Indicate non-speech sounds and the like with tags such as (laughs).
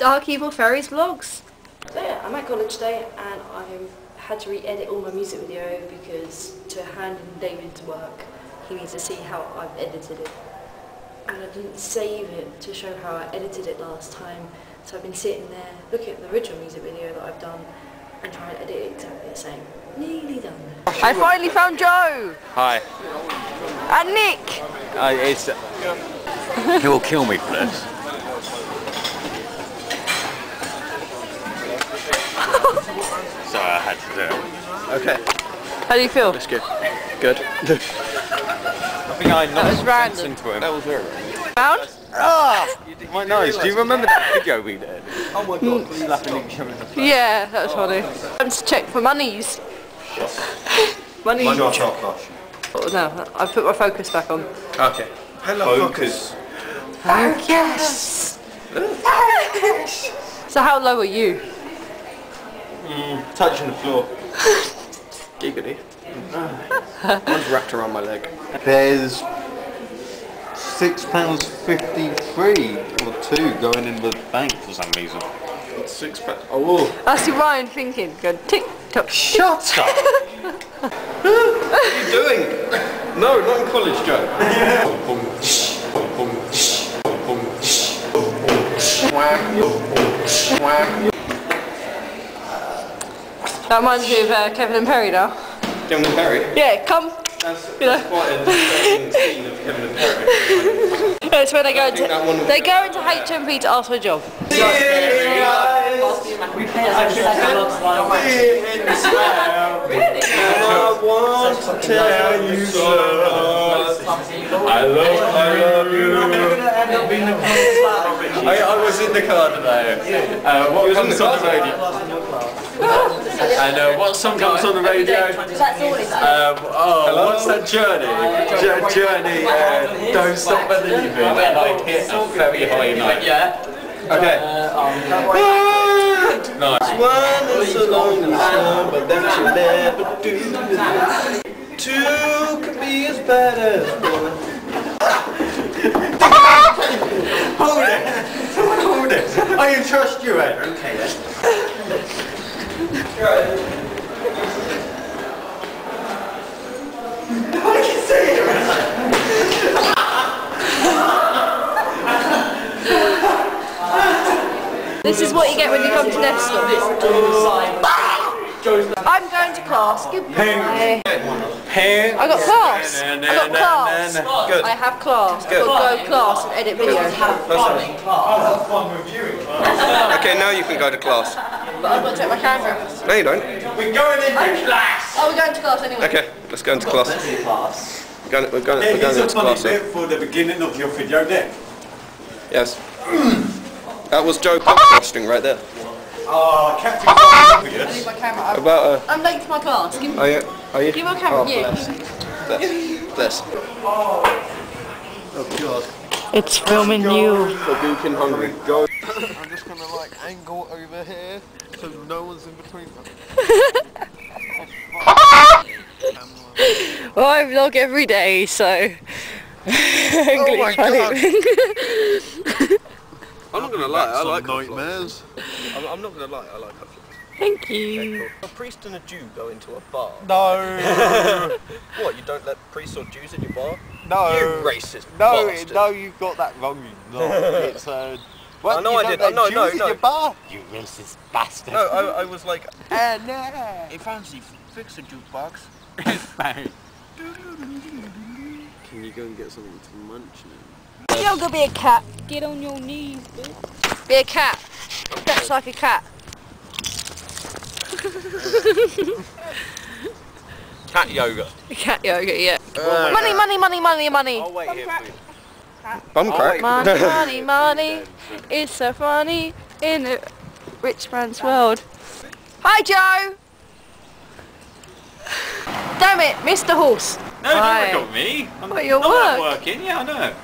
Dark Evil Fairy's vlogs. So yeah, I'm at college today and I had to re-edit all my music video because to hand in David's work, he needs to see how I've edited it. And I didn't save it to show how I edited it last time, so I've been sitting there looking at the original music video that I've done and trying to edit it exactly the same. Nearly done. I finally found Joe! Hi. And Nick! Uh, it's, (laughs) he will kill me for this. Sorry, I had to do it. Okay, How do you feel? that's good. Good. I think I knocked was random. sense into him. That was very Found? Ah! My nose, do you remember that video we did? Oh my god, please Slapping each other in the face. Yeah, that was funny. I'm to check for monies. Money. Oh, no, I put my focus back on. Okay. Hello, focus. Focus! (laughs) So how low are you? Mm, Touching the floor. (laughs) Giggity. Mm. One's wrapped around my leg. There's six pounds fifty-three or two going in the bank for some reason. Six pack. Oh, I see Ryan thinking, going tick tock. Shut up! (laughs) what are you doing? No, not in college, Joe. (laughs) That reminds me of uh, Kevin and Perry now. Kevin and Perry. Yeah, come. That's, You know. that's quite a disturbing scene of Kevin and Perry. (laughs) That's where they go into that one would they go into HMV to ask for a job. I want to tell you so. I love, I love you. I, I was in the car today. Uh, what was on the radio? And uh, what song comes on the radio? Um, oh, what's that journey? J- journey, uh, don't stop believing. And I hit a very high note. Yeah. Okay. Nice. One is so long and slow, but that you never do. Two could be as bad as one. (laughs) Hold it! Hold it! I can trust you, Ed. Okay then. This is what you get when you come to Death Store. I'm going to class. Goodbye. Here. I got class. I got class. Good. I have class. I've got to go class and edit video. Okay, now you can go to class. But I've got to take my camera. No, you don't. We're going into class! Oh, we're going to class anyway. Okay, let's go into class. We're going, we're going, we're Here's going a into funny class. bit for the beginning of your video, Nick. Yes. (clears throat) That was Joe (clears throat) podcasting right there. Ah, Captain (laughs) I need my camera. I'm, About uh, I'm late for my class. Give, me, are you? Are you? give me my camera. Oh, yeah. bless. Bless. It's filming you. For Gookin hungry. Go. I'm just gonna like angle over here so no one's in between them. (laughs) Well, I vlog every day, so. (laughs) Oh my god! (laughs) I'm not gonna lie, I like nightmares. I'm, I'm not gonna lie, I like hot flies. Thank you. A priest and a Jew go into a bar. No, What, you don't let priests or Jews in your bar? no, You racist no, bastard. no! You've got that wrong. No, it's uh, what, I know you I don't did. let No, no, Jews in no. your bar. You racist bastard. No, I, I was like, (laughs) Ah, no. hey Fancy, fix a jukebox. (laughs) Can you go and get something to munch now? You're gonna be a cat. Get on your knees, bitch. Be a cat. That's like a cat. Cat yoga. Cat yoga, yeah. money, money, money, money, money. I'll wait here for you. Bum crack. Oh, money, (laughs) money, money. It's so funny in a rich man's world. Hi, Joe. Damn it, Mr. Horse. No, Hi. don't got me. I'm What, your not work? working. Yeah, I know.